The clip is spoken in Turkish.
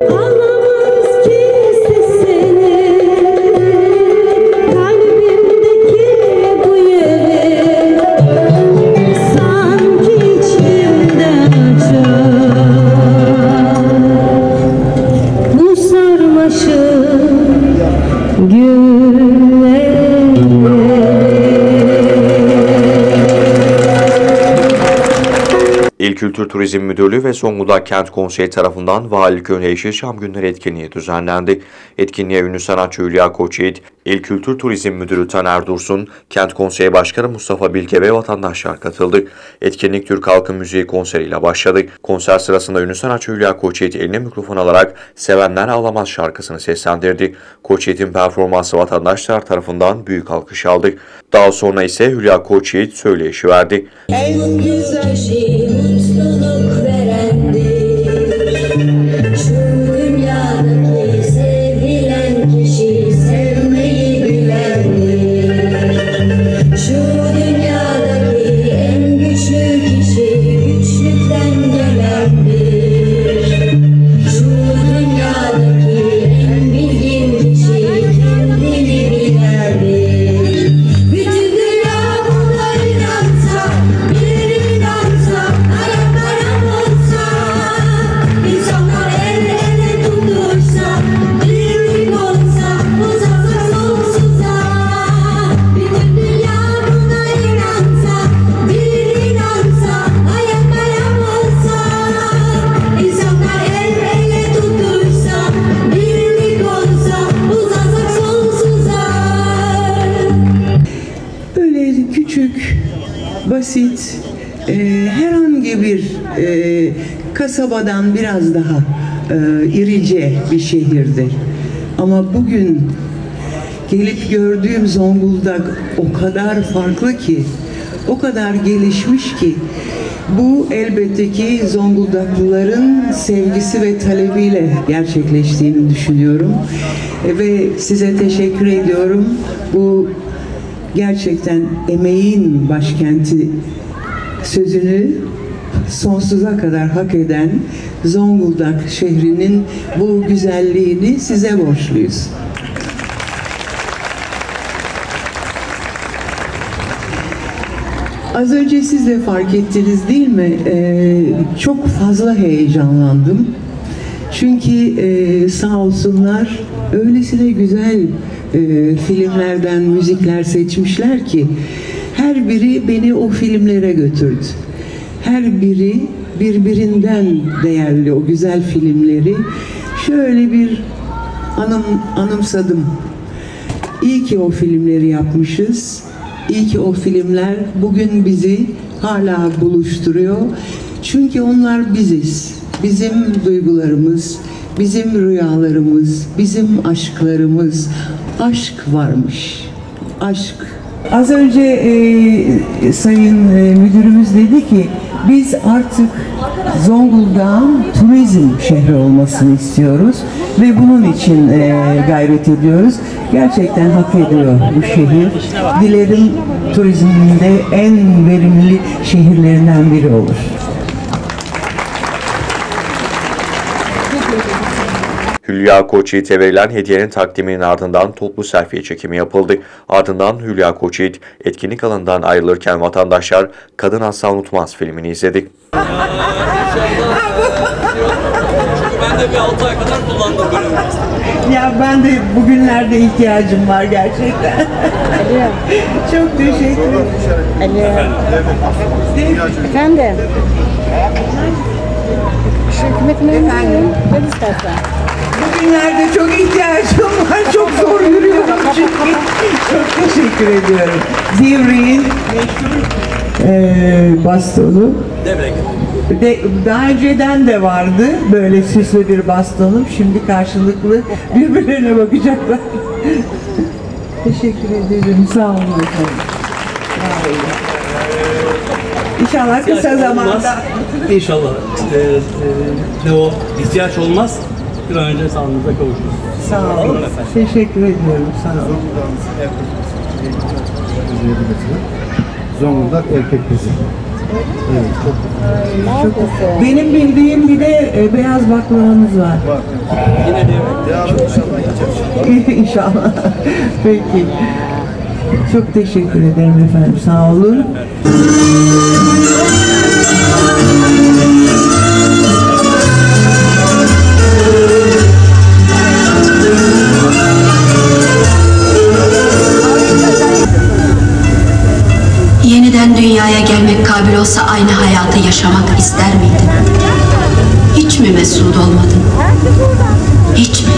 Hello. İl Kültür Turizm Müdürlüğü ve Zonguldak Kent Konseyi tarafından Valilik Önü Yeşilçam Günleri etkinliği düzenlendi. Etkinliğe ünlü sanatçı Hülya Koçyiğit, İl Kültür Turizm Müdürü Taner Dursun, Kent Konseyi Başkanı Mustafa Bilge ve vatandaşlar katıldı. Etkinlik Türk Halkı Müziği konseriyle başladı. Konser sırasında ünlü sanatçı Hülya Koçyiğit eline mikrofon alarak Sevenler Ağlamaz şarkısını seslendirdi. Koçyiğit'in performansı vatandaşlar tarafından büyük alkış aldı. Daha sonra ise Hülya Koçyiğit söyleyişi verdi. En güzel şey basit, e, herhangi bir e, kasabadan biraz daha e, irice bir şehirdir. Ama bugün gelip gördüğüm Zonguldak o kadar farklı ki, o kadar gelişmiş ki, bu elbette ki Zonguldaklıların sevgisi ve talebiyle gerçekleştiğini düşünüyorum. Ve size teşekkür ediyorum. Bu gerçekten emeğin başkenti sözünü sonsuza kadar hak eden Zonguldak şehrinin bu güzelliğini size borçluyuz. Az önce siz de fark ettiniz değil mi? Ee, çok fazla heyecanlandım. Çünkü e, sağ olsunlar öylesine güzel e, filmlerden müzikler seçmişler ki her biri beni o filmlere götürdü. Her biri birbirinden değerli o güzel filmleri şöyle bir anım anımsadım. İyi ki o filmleri yapmışız. İyi ki o filmler bugün bizi hala buluşturuyor. Çünkü onlar biziz. Bizim duygularımız, bizim rüyalarımız, bizim aşklarımız. Aşk varmış. Aşk. Az önce e, sayın e, müdürümüz dedi ki biz artık Zonguldak'ın turizm şehri olmasını istiyoruz ve bunun için e, gayret ediyoruz. Gerçekten hak ediyor bu şehir. Dilerim turizmin de en verimli şehirlerinden biri olur. Hülya Koçyiğit'e verilen hediyenin takdiminin ardından toplu selfie çekimi yapıldı. Ardından Hülya Koçyiğit etkinlik alanından ayrılırken vatandaşlar Kadın Asla Unutmaz filmini izledi. Ben de bir 6 ay kadar kullandım böyle. Ya ben de bugünlerde ihtiyacım var gerçekten. Çok teşekkür ederim. Efendim. Önündeyim. Ne istersen. Bugünlerde çok ihtiyacım var. Çok zor yürüyorum çünkü. Çok teşekkür ediyorum. Divriğin meşhur eee bastonu. De, daha önceden de vardı böyle süslü bir bastonum. Şimdi karşılıklı birbirlerine bakacaklar. Teşekkür ederim. Sağ olun efendim. Sağ olun. İnşallah kısa zamanda İnşallah. Ee, e, ne o? İhtiyaç olmaz. Bir an önce sağlığınıza kavuşuruz. sağ olun. efendim. Teşekkür ediyorum. Sağ olun. Zonguldak erkek kızı. Neredesin? Benim bildiğim bir de e, beyaz baklavamız var. Yine de İnşallah. Peki. Çok teşekkür ederim efendim. Sağ olun. Olsa aynı hayatı yaşamak ister miydin? Hiç mi mesut olmadın? Hiç mi?